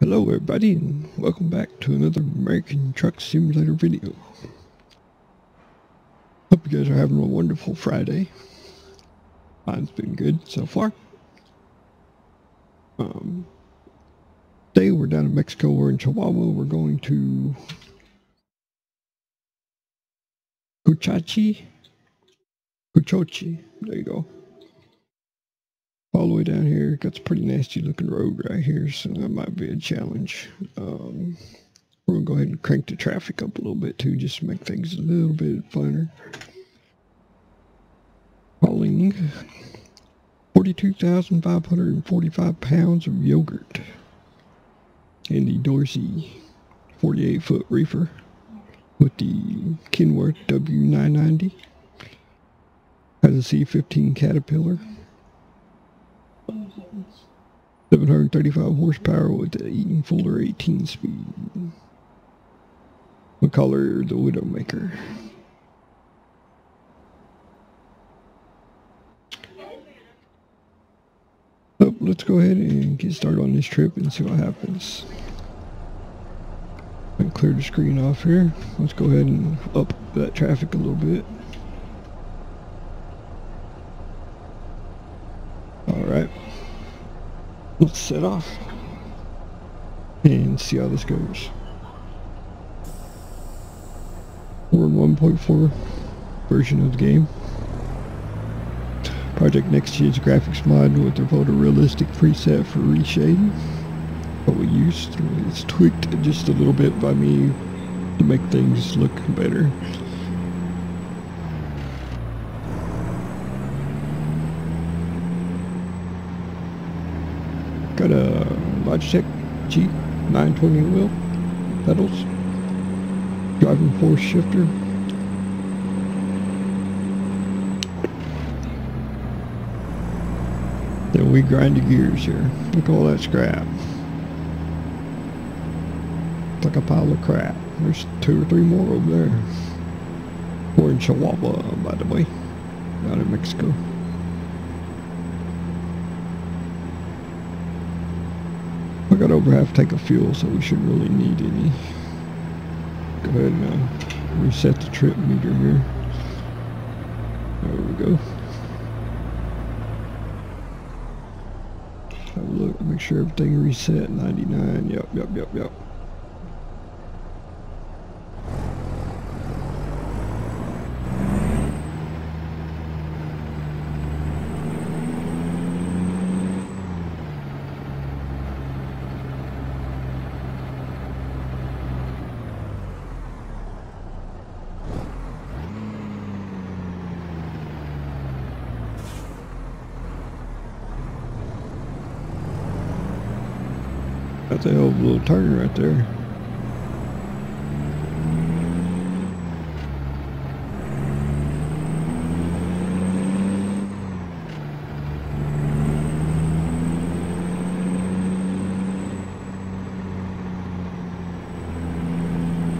Hello everybody and welcome back to another American Truck Simulator video. Hope you guys are having a wonderful Friday. Mine's been good so far. Um, today we're down in Mexico, we're in Chihuahua, we're going to Cuchachi, Cuchochi, there you go all the way down here. Got a pretty nasty looking road right here, so that might be a challenge. Um, we're gonna go ahead and crank the traffic up a little bit too, just to make things a little bit funner. Hauling 42,545 pounds of yogurt. in the Dorsey 48 foot reefer with the Kenworth W990. Has a C15 Caterpillar. 735 horsepower with the Eaton Fuller 18 speed. We her the Widowmaker. So let's go ahead and get started on this trip and see what happens. And clear the screen off here. Let's go ahead and up that traffic a little bit. Alright let's set off and see how this goes. We're in 1.4 version of the game. Project Next-Gen's graphics mod with their photorealistic preset for reshading. What we used, it's tweaked just a little bit by me to make things look better. Got a Logitech Jeep 920 wheel, pedals, driving force shifter. Then we grind the gears here. Look at all that scrap. It's like a pile of crap. There's two or three more over there. We're in Chihuahua, by the way, out in Mexico. Got over half tank of fuel, so we shouldn't really need any. Go ahead and uh, reset the trip meter here. There we go. Have a look, make sure everything reset, 99, yep, yep, yep, yep. Little turn right there.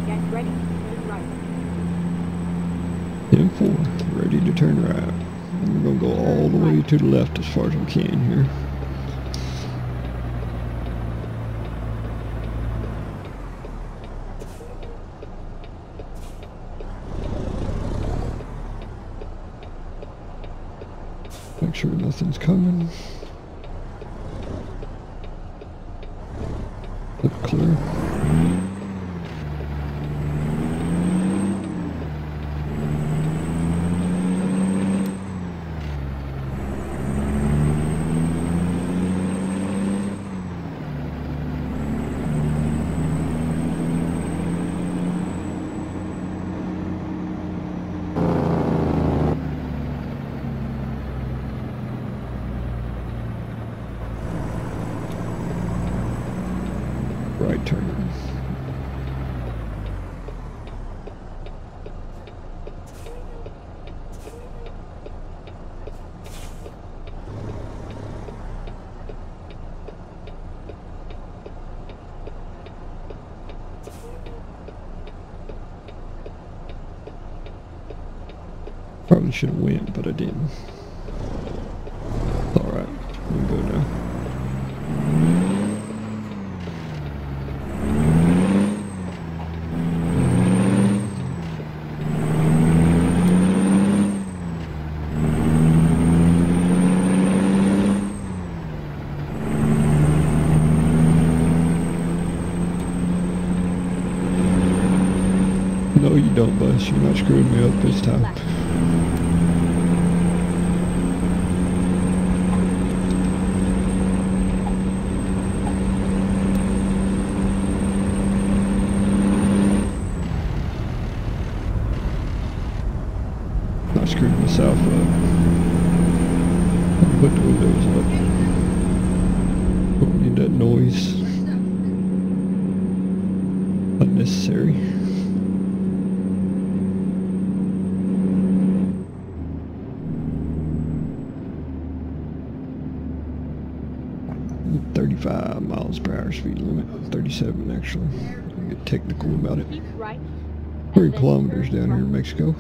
Get ready to turn right. 10-4, ready to turn right. And we're going to go all the way to the left as far as we can here. Sure nothing's coming. should have went, but I didn't. Alright, I'm good now. No, you don't, bus. You're not screwing me up this time. Actually. I get technical about it. Keep right. and Thirty kilometers down here in. Mexico.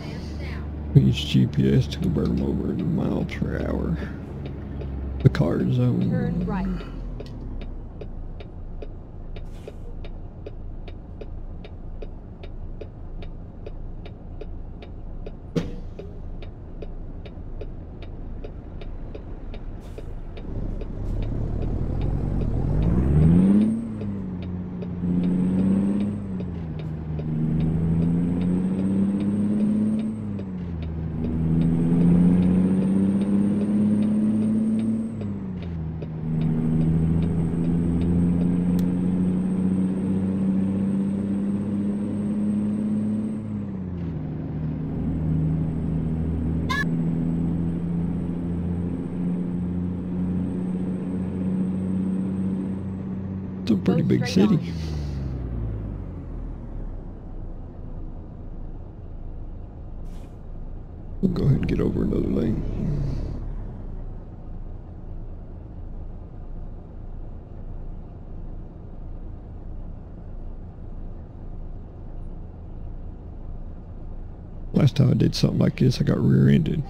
We use GPS to convert them over into miles per hour. The car zone. Turn right. It's a pretty big city. on. We'll go ahead and get over another lane. Last time I did something like this, I got rear-ended.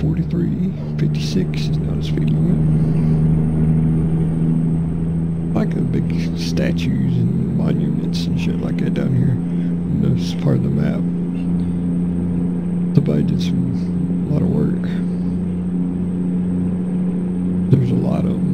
43, 56 is not a speed limit. Like the big statues and monuments and shit like that down here in this part of the map. Somebody did some, a lot of work. There's a lot of them.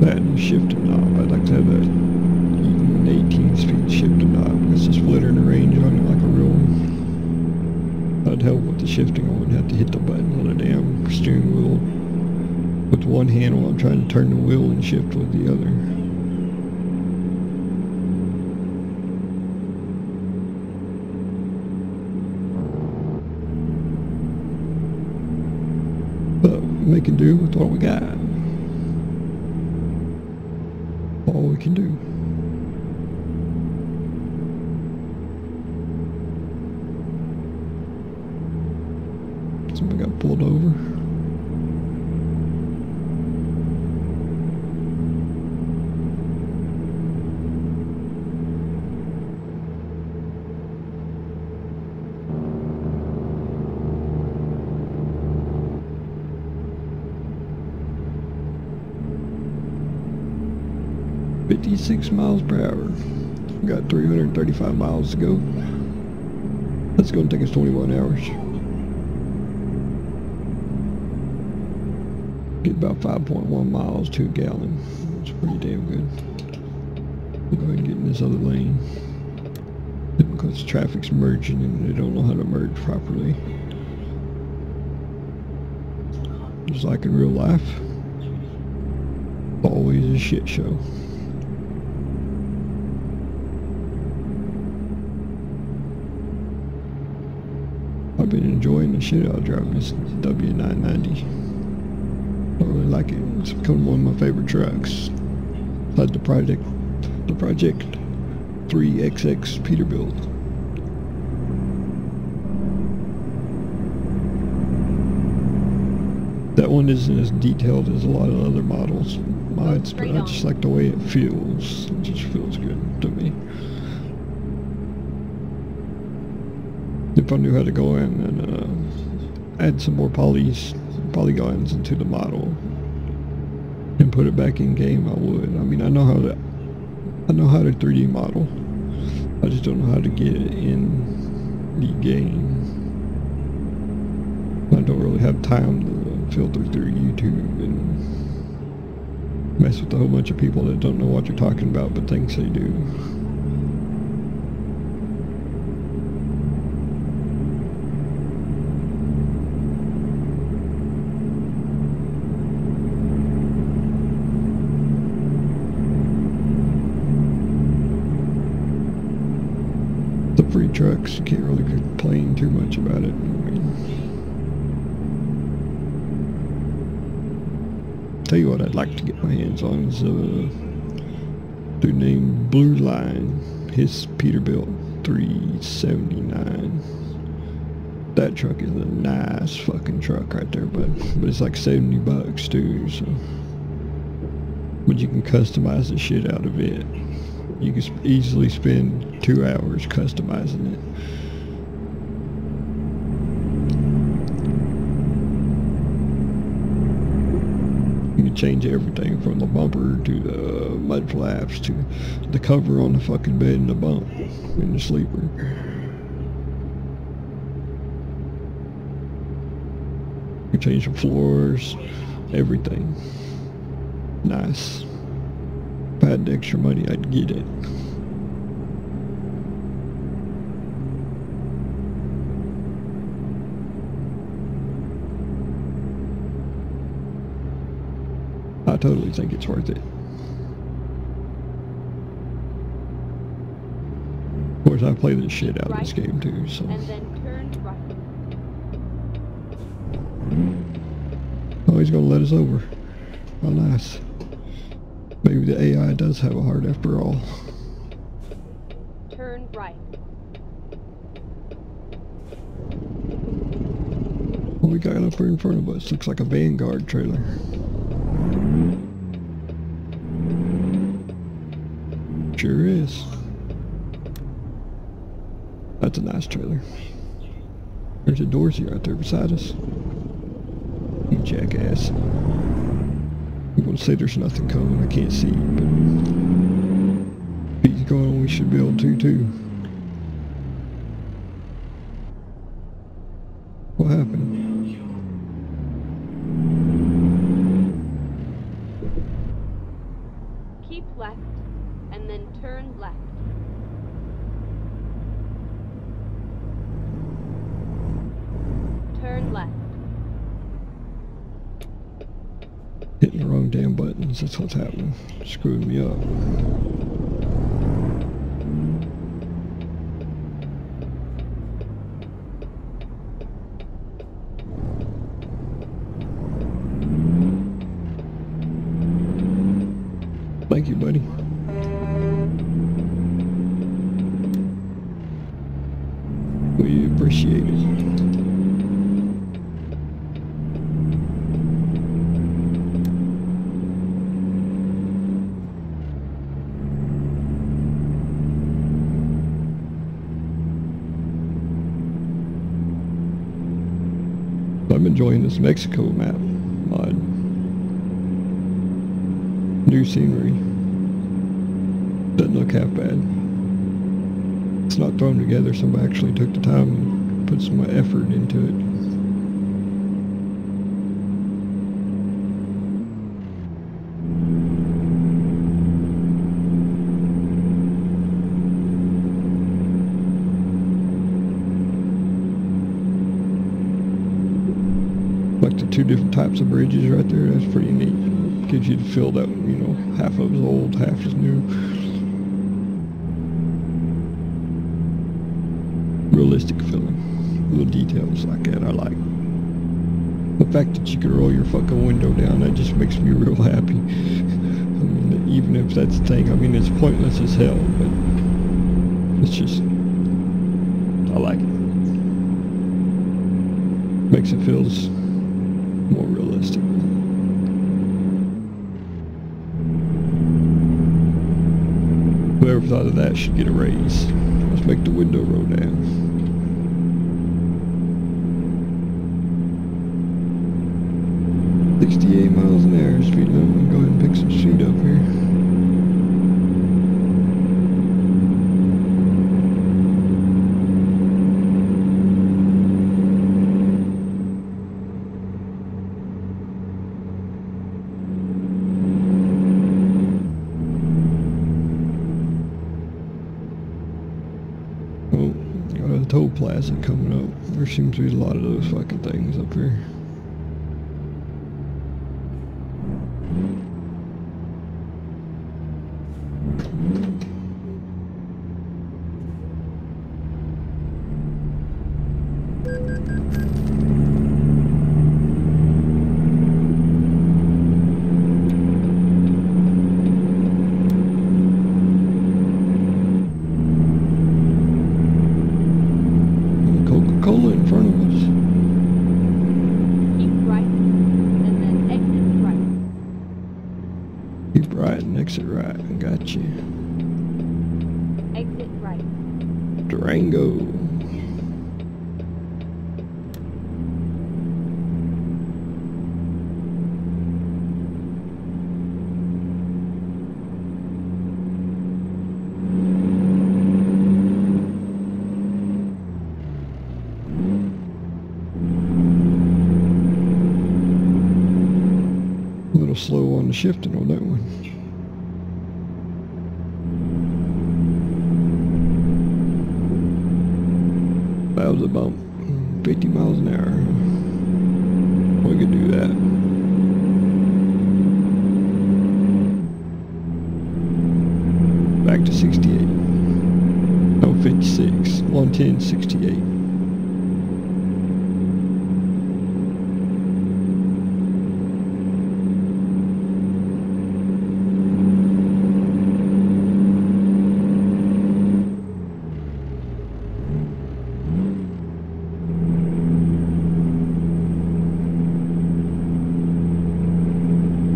Had a shifting knob. I'd like to have that Eaton 18 speed shifting knob. It's a splitter the range on it like a real I'd help with the shifting. I wouldn't have to hit the button on the damn steering wheel with one hand while I'm trying to turn the wheel and shift with the other. But making do with what we got. 96 miles per hour. We got 335 miles to go. That's going to take us 21 hours. Get about 5.1 miles to a gallon. That's pretty damn good. We'll go ahead and get in this other lane. Because traffic's merging and they don't know how to merge properly. Just like in real life always a shit show. Enjoying the shit out of driving this W990. I really like it. It's become one of my favorite trucks. Like the project, the project 3XX Peterbilt. That one isn't as detailed as a lot of other models, mods, but I just like the way it feels. It just feels good to me. If I knew how to go in and uh, add some more polys polygons into the model and put it back in game, I would. I mean, I know how to, I know how to 3D model. I just don't know how to get it in the game. I don't really have time to filter through YouTube and mess with a whole bunch of people that don't know what you're talking about but thinks they do. the free trucks, you can't really complain too much about it. I mean, tell you what I'd like to get my hands on is a dude named Blue Line, his Peterbilt 379. That truck is a nice fucking truck right there, but but it's like 70 bucks too, so. But you can customize the shit out of it. You can easily spend two hours customizing it. You can change everything from the bumper to the mud flaps to the cover on the fucking bed in the bunk in the sleeper. You can change the floors, everything. Nice. Had the extra money, I'd get it. I totally think it's worth it. Of course, I play the shit out of this game too, so. and then turn right. Oh, he's gonna let us over. How nice. Maybe the AI does have a heart after all. Turn right. What we got up here in front of us looks like a Vanguard trailer. Sure is. That's a nice trailer. There's a Dorsey right there beside us. You jackass. Say there's nothing coming. I can't see, but if he's going, we should be able to too. What happened? left, and then turn left. Turn left. Hitting the wrong damn buttons, that's what's happening. Screwing me up. Thank you, buddy. We appreciate it. I'm enjoying this Mexico map mod. New scenery. Doesn't look half bad. It's not thrown together, somebody actually took the time and put some effort into it. Like the two different types of bridges right there, that's pretty neat. Gives you the feel that, you know, half of it's old, half is new. Realistic feeling. Little details like that I like. The fact that you can roll your fucking window down, that just makes me real happy. I mean, even if that's the thing, I mean, it's pointless as hell, but it's just, I like it. Makes it feels more realistic. Whoever thought of that should get a raise. Let's make the window roll down. Sixty-eight miles an hour speed limit. I'm gonna go ahead and pick some speed up here. Oh, got a toll plaza coming up. There seems to be a lot of those fucking things up here. Coca-Cola in front of us. Keep right, and then exit right. Keep right and exit right. I got you. Exit right. Durango. A little slow on the shifting on that one. That was about 50 miles an hour. We could do that. Back to 68. No, 56. 110, 68.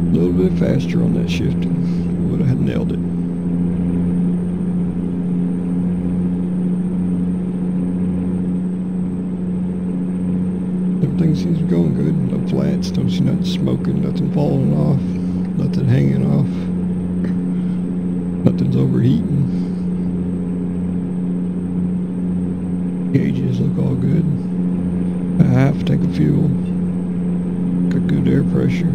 A little bit faster on that shifting. Would have nailed it. Everything seems to be going good. No flats. Don't see nothing smoking. Nothing falling off. Nothing hanging off. Nothing's overheating. Gauges look all good. A half tank of fuel. Got good air pressure.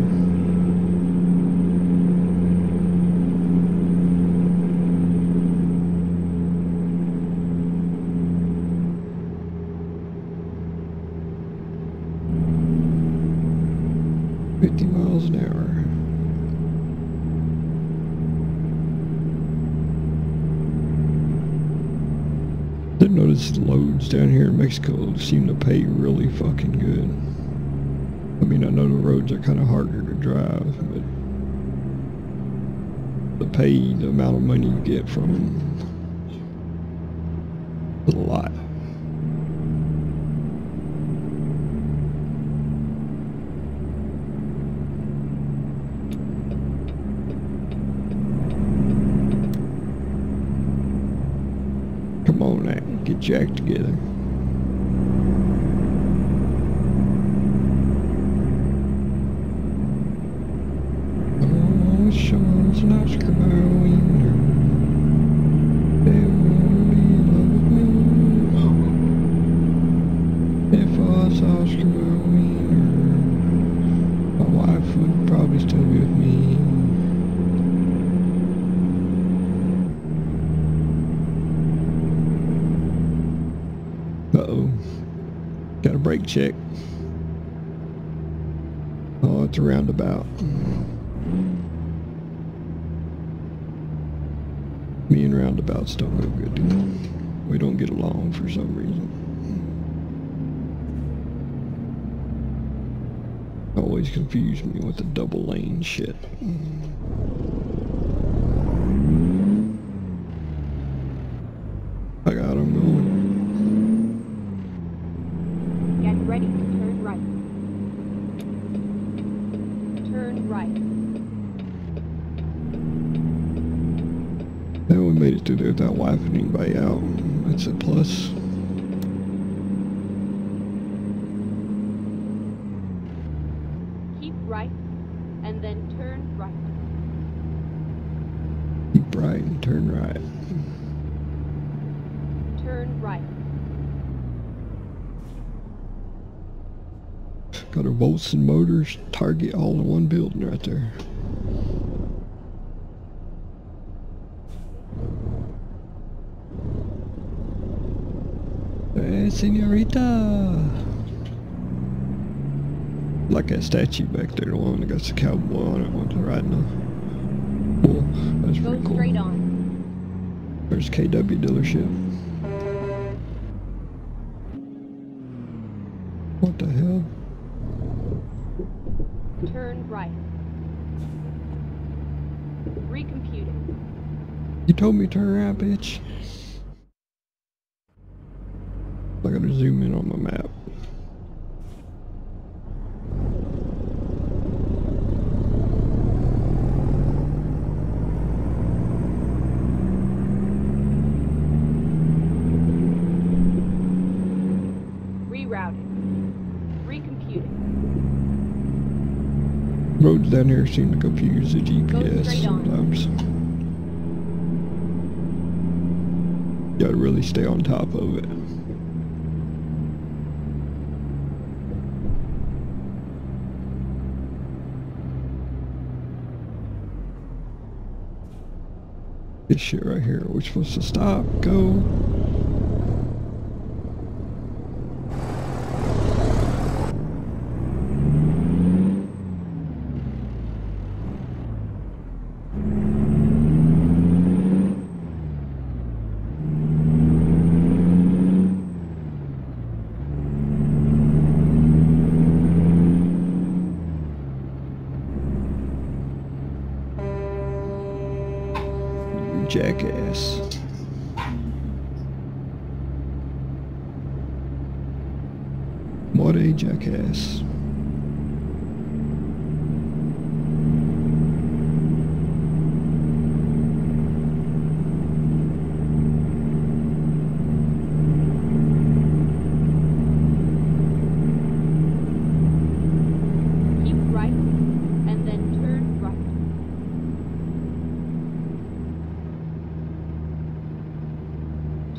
Did notice the loads down here in Mexico seem to pay really fucking good. I mean, I know the roads are kind of harder to drive, but the the amount of money you get from them, is a lot. Come on now, get your act together. Oh, Sean's an Oscar winner. They will be love me. If I was Oscar winner, my wife would probably still be with me. Uh-oh. Got a brake check. Oh, it's a roundabout. Roundabouts don't go good. We don't get along for some reason. Always confuse me with the double lane shit. I got him going. Get ready to turn right. Turn right. Then we made it through there without wiping anybody out. That's a plus. Keep right, and then turn right. Keep right and turn right. Turn right. Got our a Volson Motors Target all in one building right there. Senorita! Like that statue back there, the one that got the cowboy on it, one's riding a bull. That's Go pretty cool. straight on. There's KW dealership. What the hell? Turn right. Recomputing. You told me to turn around, bitch. Zoom in on my map. Rerouting. Recomputing. Roads down here seem to confuse the GPS sometimes. Gotta really stay on top of it. This shit right here, we're supposed to stop, go. Jackass. What a jackass. Keep right, and then turn right.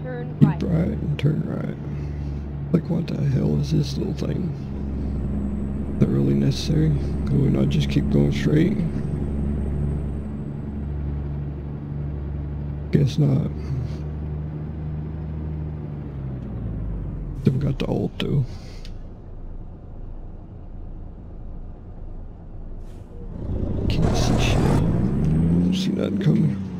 Turn Keep right. right and turn right. Like what the hell is this little thing? Is that really necessary? Could we not just keep going straight? Guess not. Then we got the Alto. Can't see shit. Don't see nothing coming.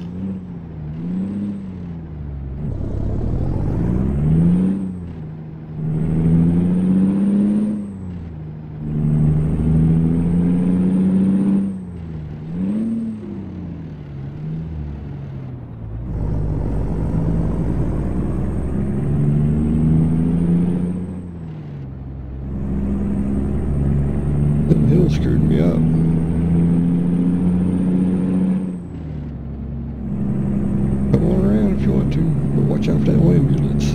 off that ambulance.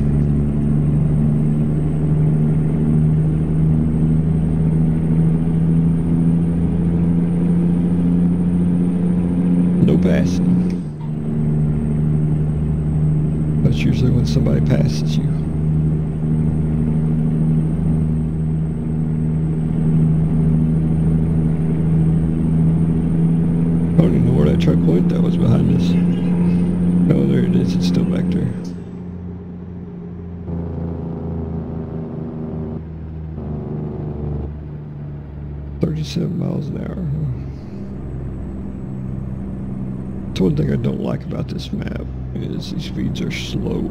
No passing. That's usually when somebody passes you. I don't even know where that truck went that was behind us. Oh, there it is. It's still back there. Thirty-seven miles an hour. huh? That's one thing I don't like about this map is these speeds are slow.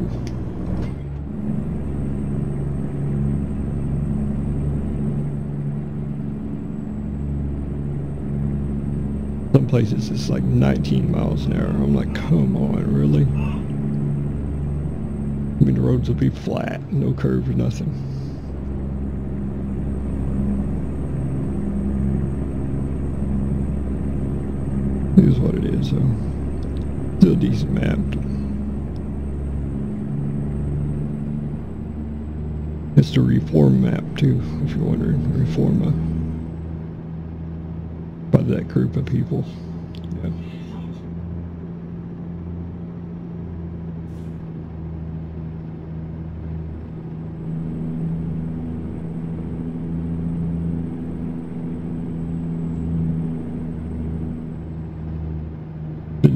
Some places it's like 19 miles an hour. I'm like, come on, really? I mean, the roads will be flat, no curves, or nothing. It is what it is, so decent map. It's the reform map too, if you're wondering. Reforma. By that group of people. Yeah.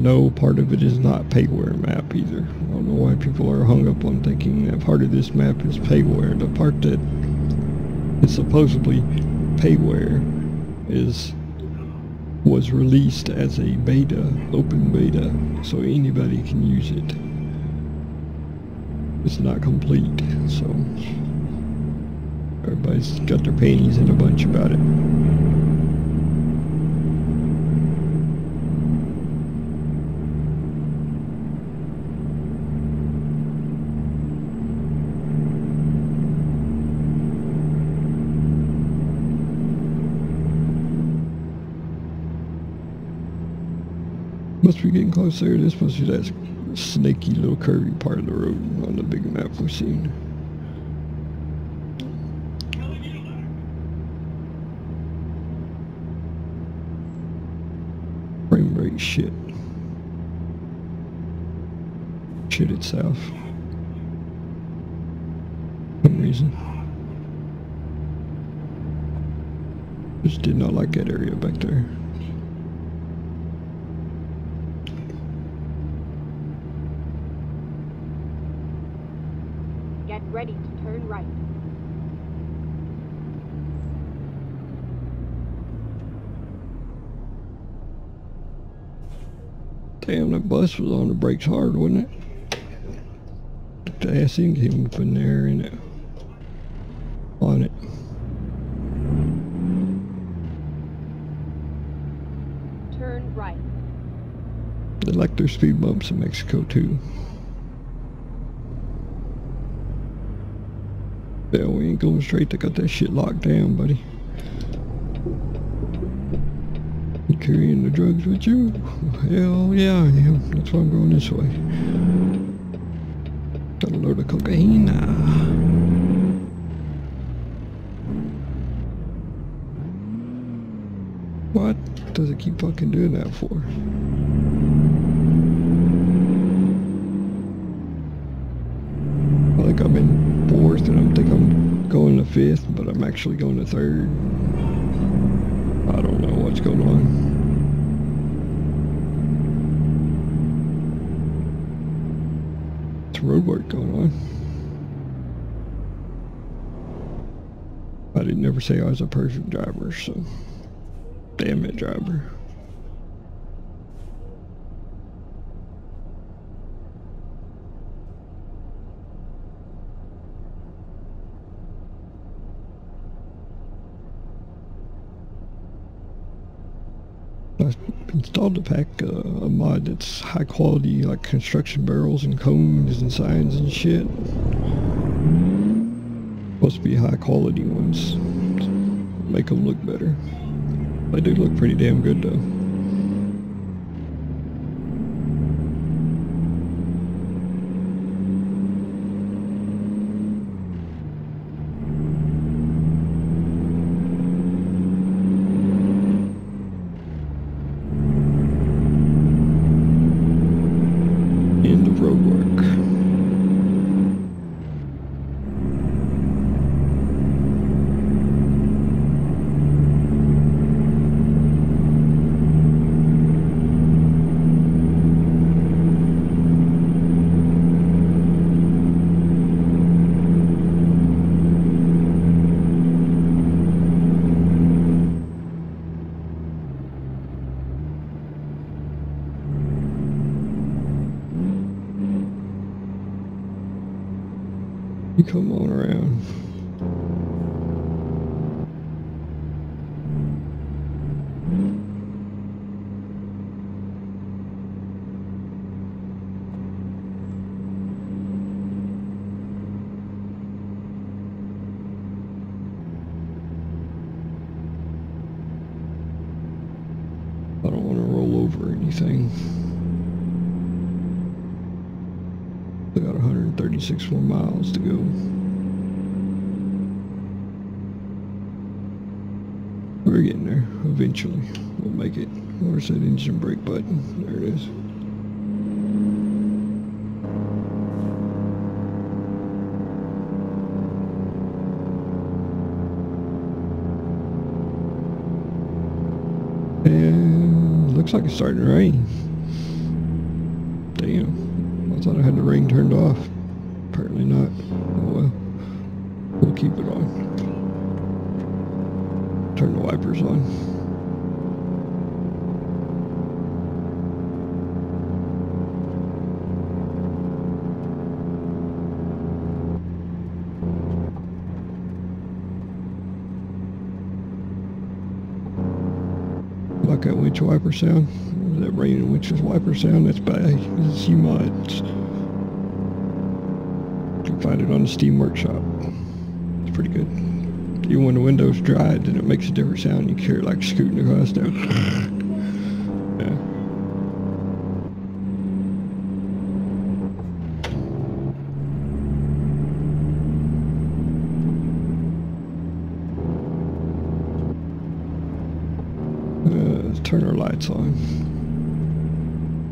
No part of it is not payware map either. I don't know why people are hung up on thinking that part of this map is payware. The part that is supposedly payware is was released as a beta, open beta, so anybody can use it. It's not complete, so everybody's got their panties in a bunch about it. Must be getting closer. This must be that snaky little curvy part of the road on the big map we're seeing. Frame rate shit. Shit itself. For some reason. Just did not like that area back there. Get ready to turn right. Damn, that bus was on the brakes hard, wasn't it? Took the ass in, came up in there and it, on it. Turn right. They like their speed bumps in Mexico too. Yeah, we ain't going straight. They got that shit locked down, buddy. You carrying the drugs with you? Hell yeah, I am. That's why I'm going this way. Got a load of cocaine. What does it keep fucking doing that for? I think I'm in fourth and I think I'm going to fifth, but I'm actually going to third. I don't know what's going on. Road work going on. I didn't ever say I was a perfect driver, so damn it, driver. I installed a pack, uh, a mod that's high quality, like construction barrels and cones and signs and shit. Supposed to be high quality ones. Make them look better. They do look pretty damn good though. road work. You come on around. I don't want to roll over anything. We got 136 more miles to go. We're getting there eventually. We'll make it. Where's that engine brake button? There it is. And looks like it's starting to rain. Damn. I thought I had the rain turned off. Apparently not. Oh well. We'll keep it on. Turn the wipers on. Like that winch wiper sound. That rain and wiper sound. That's bad. It's mods. Find it on the Steam Workshop. It's pretty good. Even when the window's dry, then it makes a different sound. You hear it like scooting across there. yeah. Uh, turn our lights on.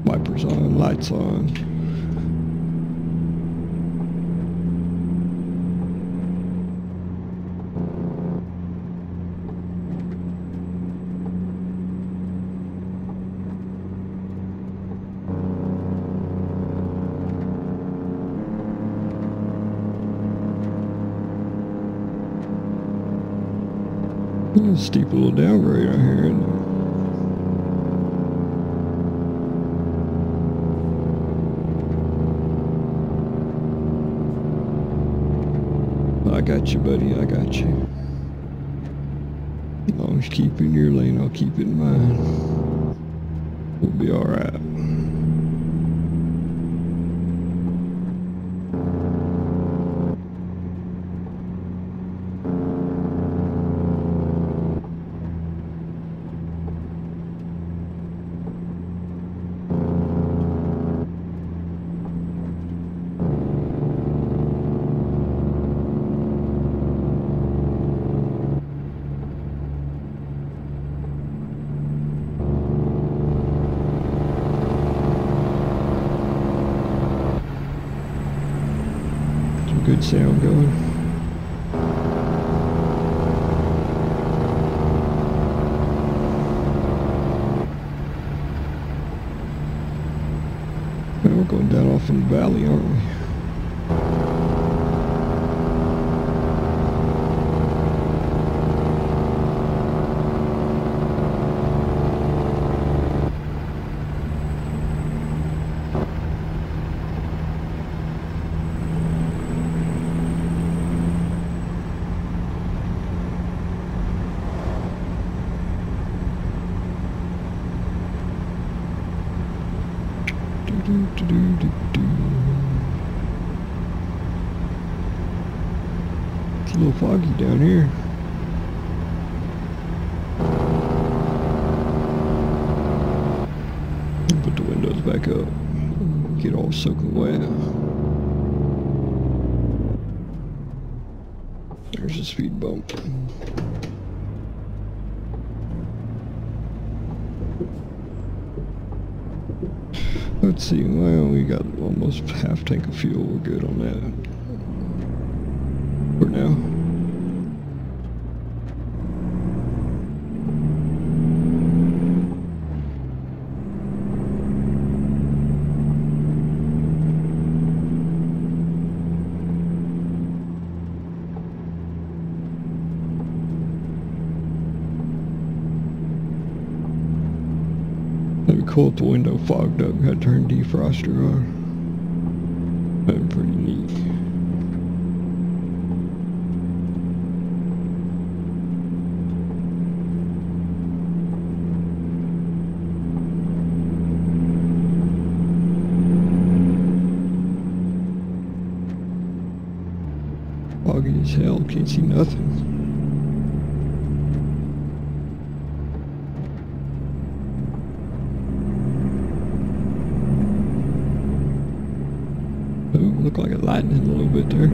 Wipers on, lights on. Yeah, steep little downgrade right here. Isn't it? I got you, buddy. I got you. As long as keep in your lane, I'll keep it in mine. We'll be all right. Some good sound going. Man, we're going down off in the valley, aren't we? Do-do-do-do-do-do. It's a little foggy down here. Put the windows back up. Get all soaking wet. There's a speed bump. Let's see, well, we got almost half tank of fuel. We're good on that. For now. The window fogged up, had to turn defroster on. That'd be pretty neat. Foggy as hell, can't see nothing. Oh, looked like it lightning a little bit there.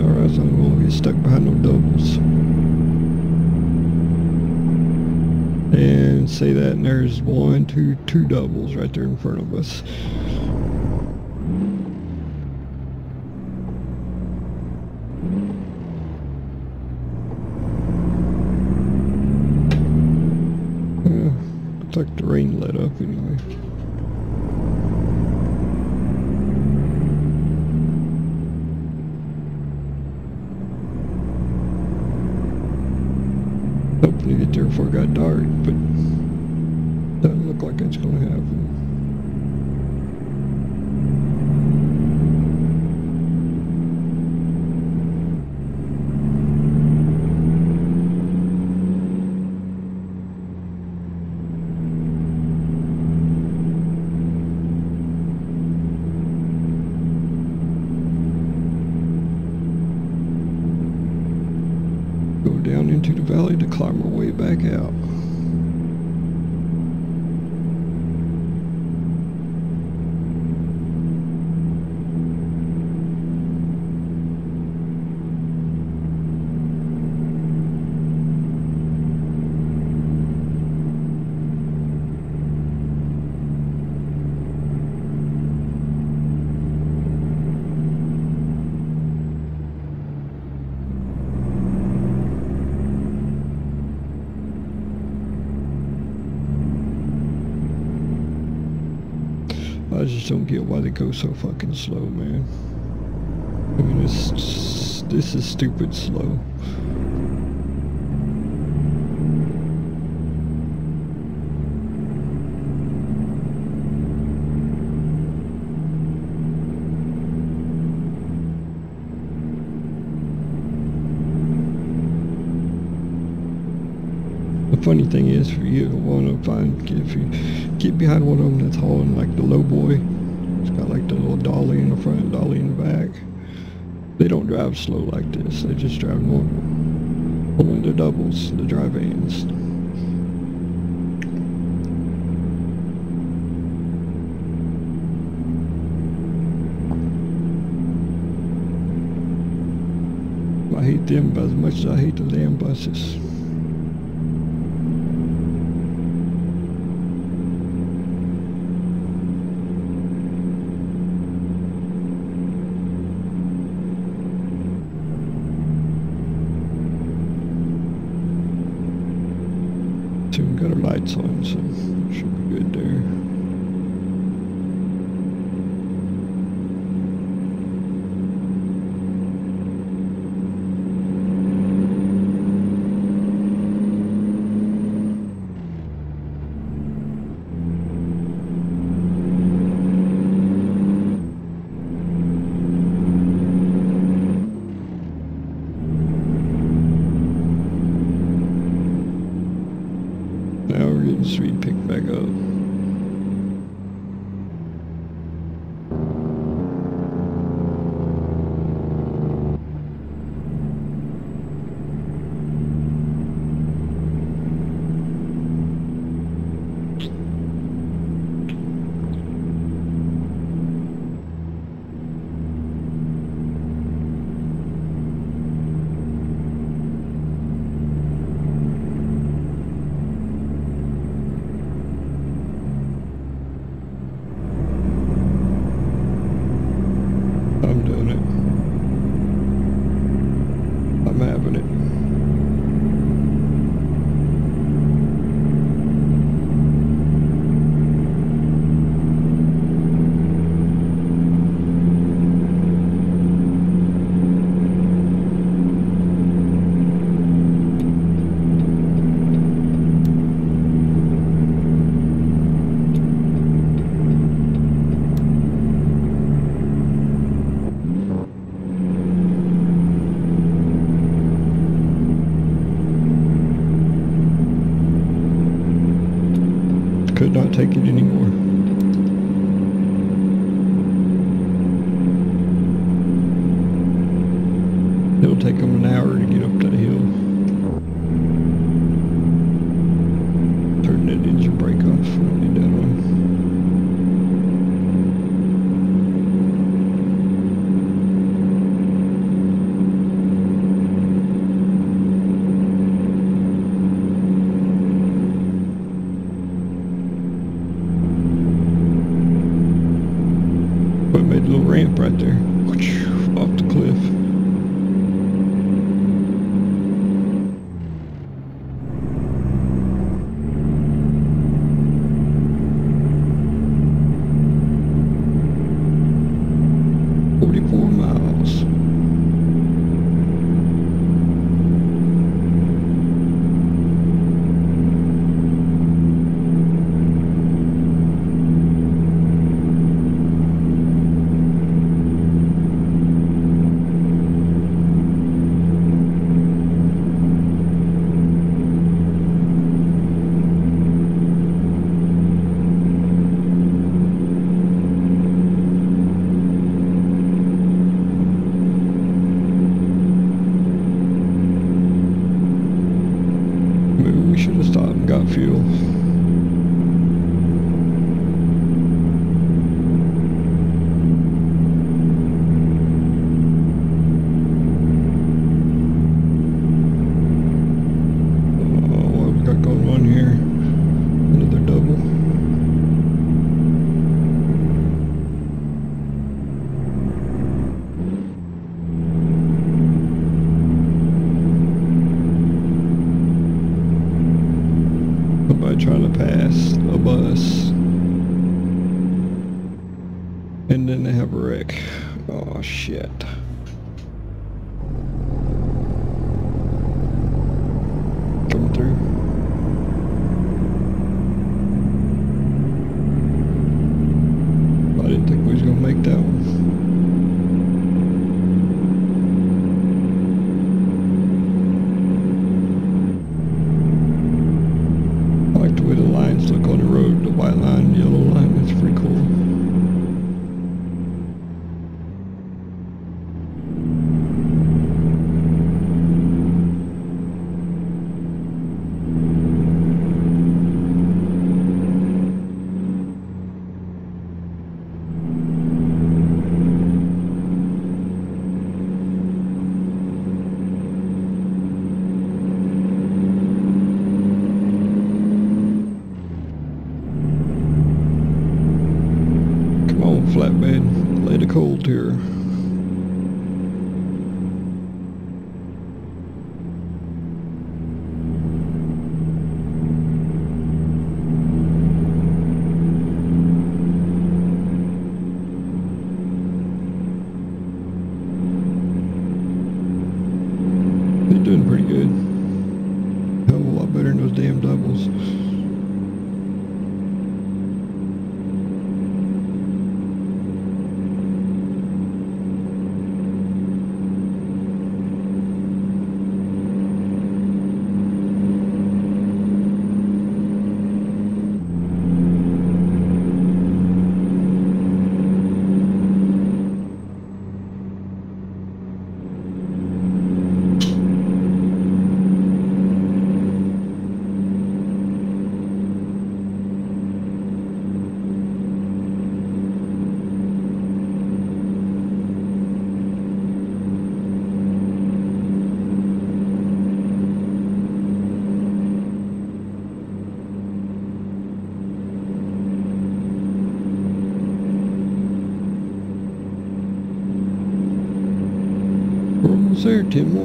Alright, so we won't get stuck behind no doubles. And say that, and there's one, two, doubles right there in front of us. Yeah, looks like the rain let up anyway. To get there before it got dark, but like it's gonna happen. Go down into the valley to climb our way back out. I just don't get why they so fucking slow, man. I mean, it's this is stupid slow. The funny thing is, for you, want to find if you get behind one of them that's hauling like the low boy, got like the little dolly in the front, dolly in the back. They don't drive slow like this. They just drive normal. Pulling the doubles, the dry vans. I hate them as much as I hate the damn buses.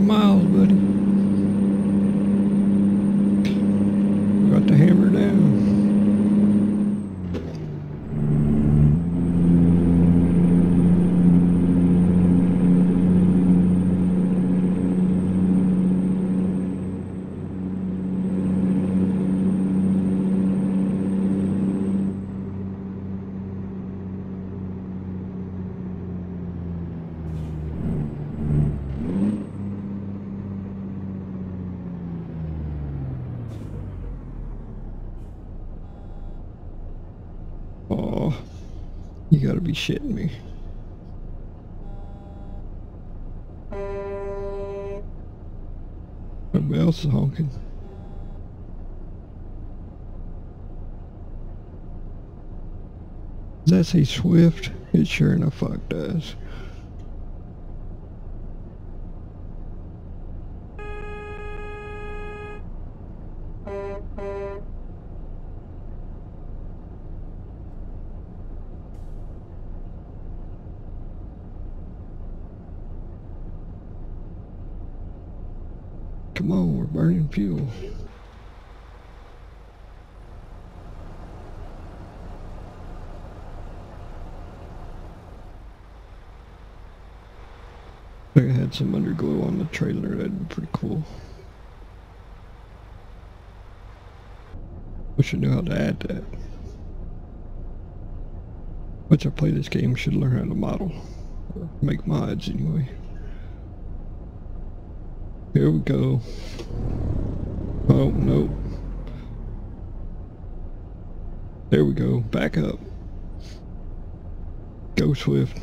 There. Shitting me. Everybody else is honking. Does that say Swift? It sure enough fuck does. Come on, we're burning fuel. I had some underglow on the trailer, that'd be pretty cool. Wish I knew how to add that. Once I play this game, should learn how to model. Or make mods anyway. Here we go. Oh, no. There we go. Back up. Go Swift.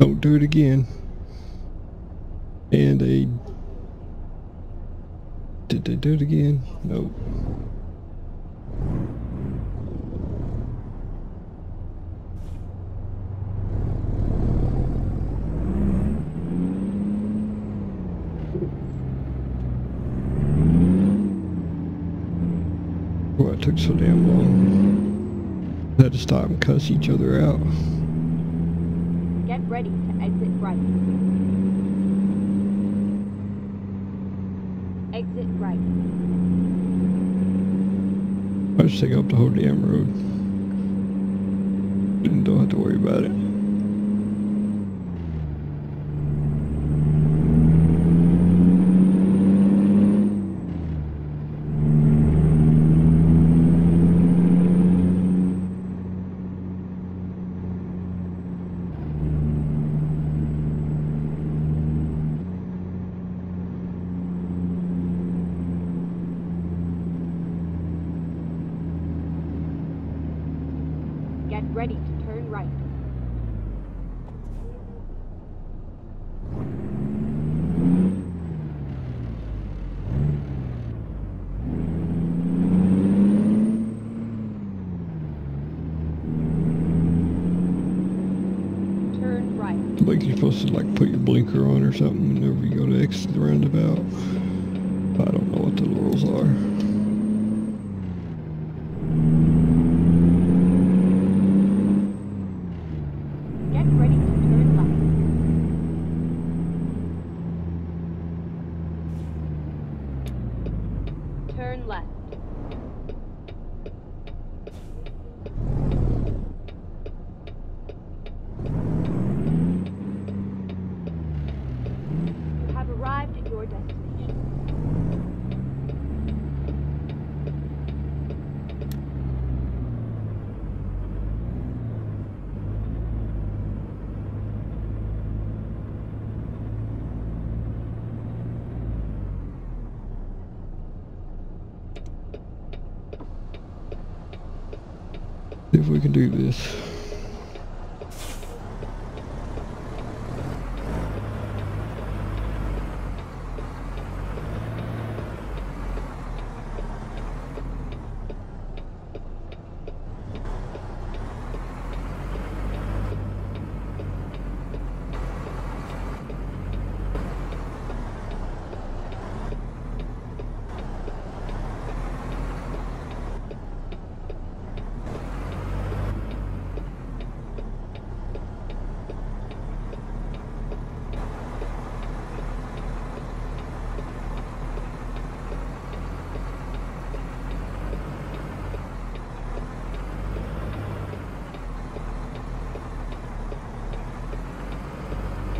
Don't do it again. And a... Did they do it again? Nope. Why it took so damn long. Had to stop and cuss each other out. Ready to exit right. Exit right. I just take up the whole damn road. Don't have to worry about it. Get ready to turn right. Turn right. Like you're supposed to like put your blinker on or something the roundabout. I don't know what the rules are. Get ready to turn left. Turn left. You have arrived at your destination. See if we can do this.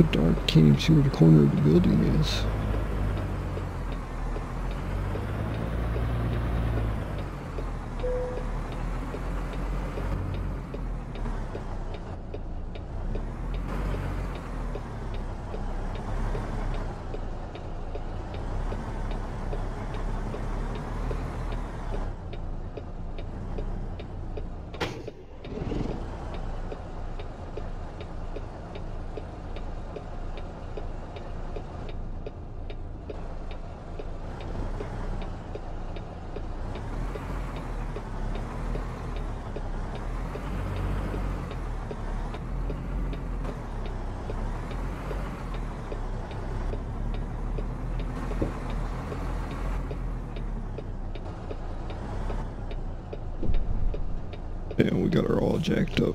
The dark can't even see where the corner of the building is.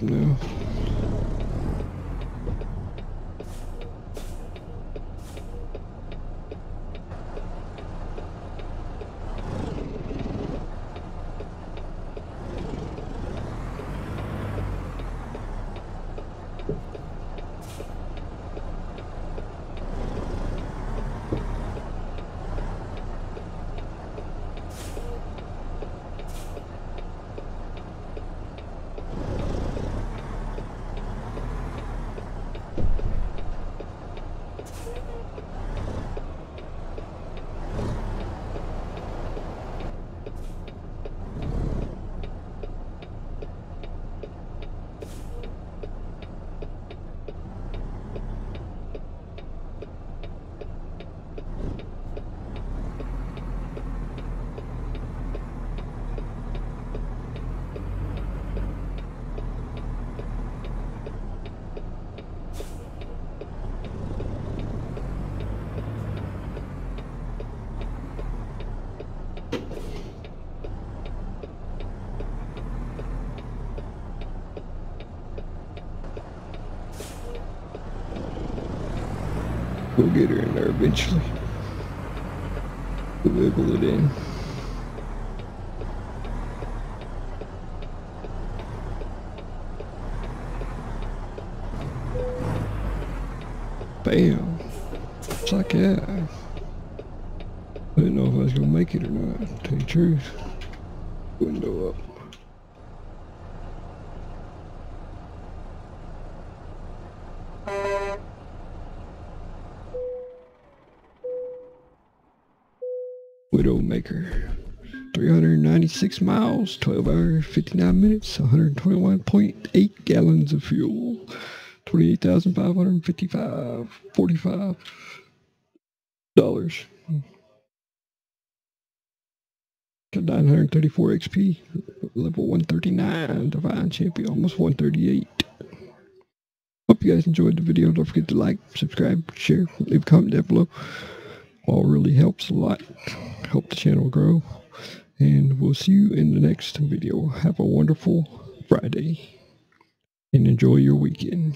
Jacked We'll get her in there eventually. We'll wiggle it in. Bam. Like, yeah. I didn't know if I was gonna make it or not, to tell you the truth. Window Widowmaker. 396 miles, 12 hours, 59 minutes, 121.8 gallons of fuel, 28,555, 45 dollars. 934 XP, level 139, Divine Champion, almost 138. Hope you guys enjoyed the video. Don't forget to like, subscribe, share, leave a comment down below. All really helps a lot. Help the channel grow. And we'll see you in the next video. Have a wonderful Friday and enjoy your weekend.